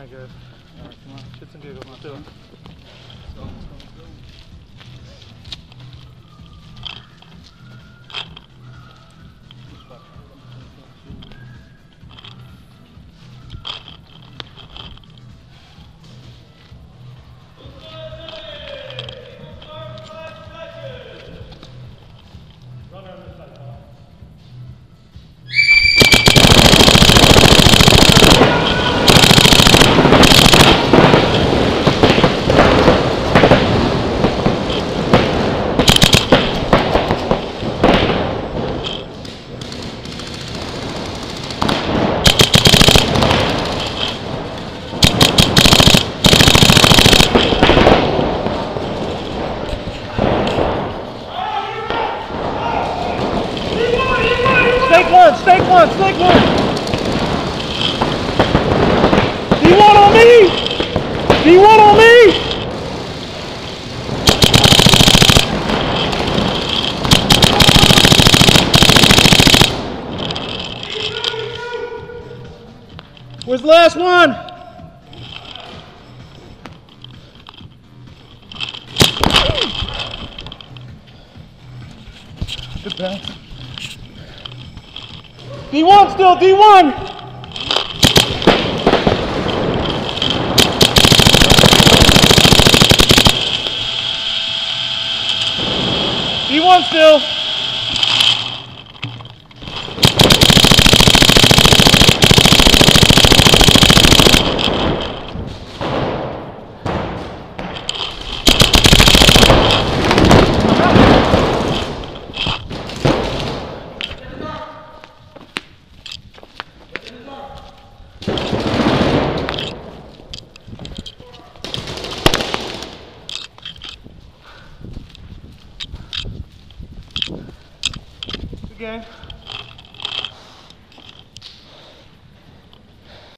mehr gehört. Ja, guck mal, Spitzengeber, mach drüber. So. One, snake one. D1 on me. D1 on me. Where's the last one? Good pass. D1 still, D1! D1 still! Game.